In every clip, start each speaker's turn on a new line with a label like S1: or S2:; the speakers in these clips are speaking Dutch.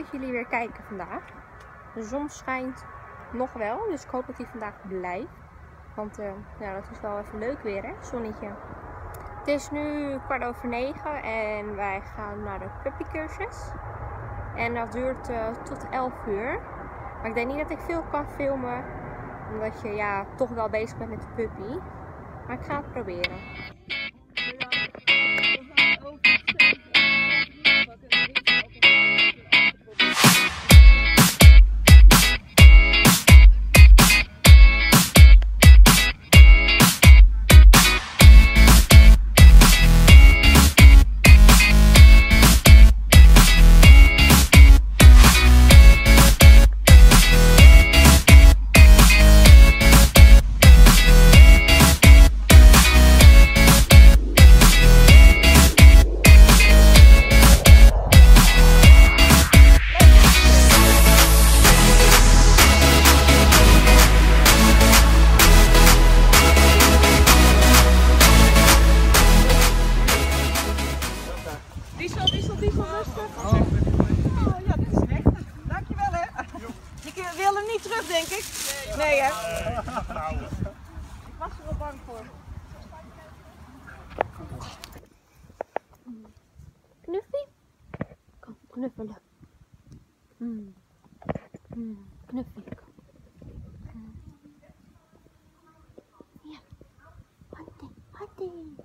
S1: dat jullie weer kijken vandaag. De zon schijnt nog wel, dus ik hoop dat hij vandaag blijft. Want uh, ja, dat is wel even leuk weer hè, zonnetje. Het is nu kwart over negen en wij gaan naar de puppycursus. En dat duurt uh, tot 11 uur. Maar ik denk niet dat ik veel kan filmen, omdat je ja, toch wel bezig bent met de puppy. Maar ik ga het proberen.
S2: Denk ik. Nee, hè? Ik was er wel bang voor.
S1: Knuffie? Kom, knuffelen. Mm. Mm. Knuffie, kom. Mm. Ja. Hatti, hatti.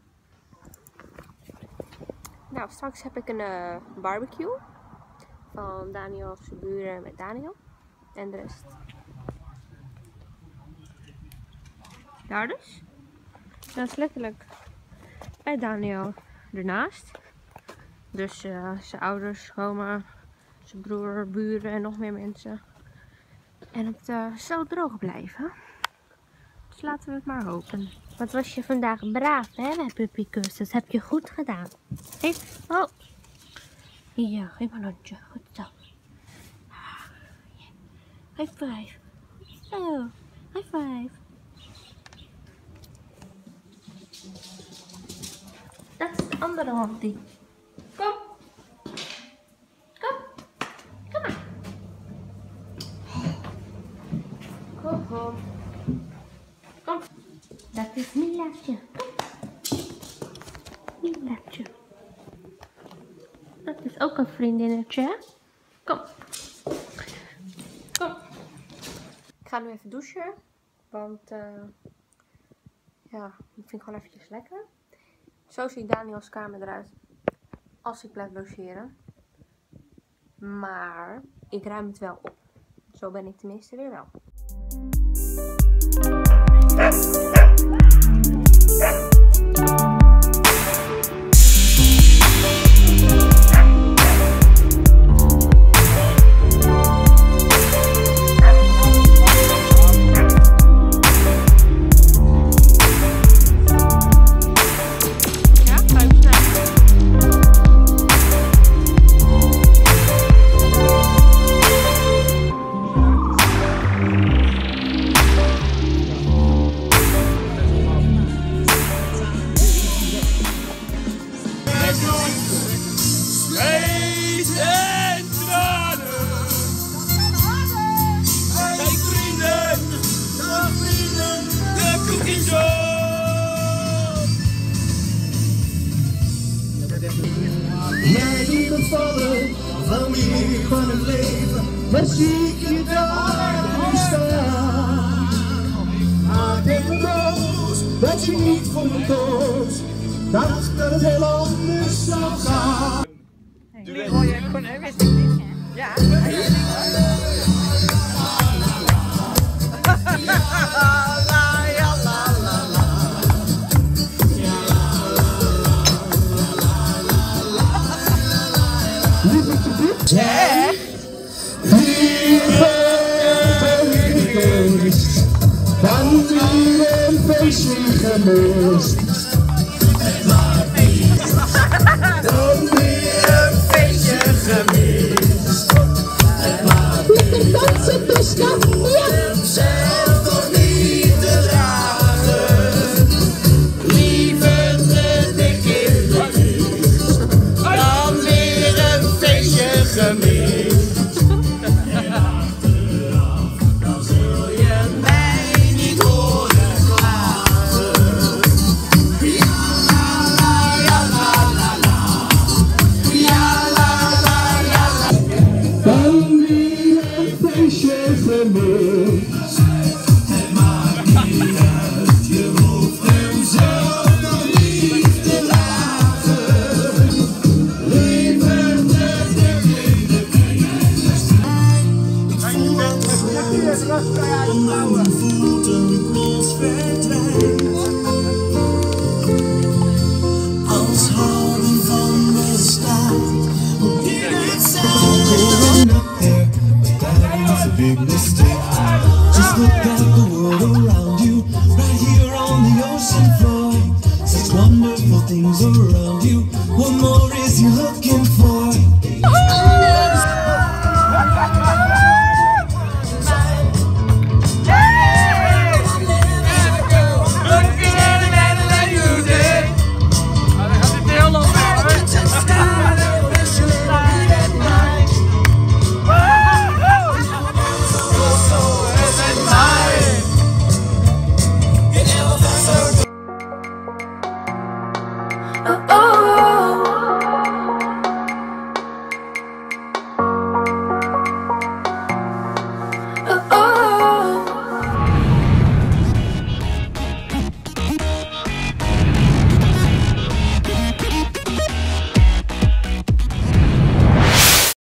S1: Nou, straks heb ik een eh, barbecue van Daniel's buren met Daniel en de rest. Daar dus. Dat is letterlijk bij Daniel ernaast. Dus eh, zijn ouders, oma, zijn broer, buren en nog meer mensen. En het uh, zal droog blijven. Dus laten we het maar hopen. Wat was je vandaag braaf, hè, puppykus. Dat heb je goed gedaan. Geef, oh. Ja, geef maar. Goed zo. Ah. High five. Zo, high five. Dat is de andere hand die. Kom. Kom. Kom maar. Kom, kom. Kom. Dat is Milaatje. Kom. Milaatje. Dat is ook een vriendinnetje. hè? Kom. Kom. Ik ga nu even douchen. Want eh ja, dat vind ik gewoon eventjes lekker. Zo ziet Daniels kamer eruit als ik blijf logeren. Maar ik ruim het wel op. Zo ben ik tenminste weer wel.
S3: Jij doet het vallen van meer van het leven. Waar zie ik je daar nu staan? Maar ik dat je niet voor me koos. Dat het heel anders zou gaan.
S2: Hoor je ik niet. Ja.
S3: Feestje gemist. Dan weer een feestje gemist. Dansen, Piska, ja. Zelf toch niet te dragen. Liever de dikke Dan weer een feestje gemist. the.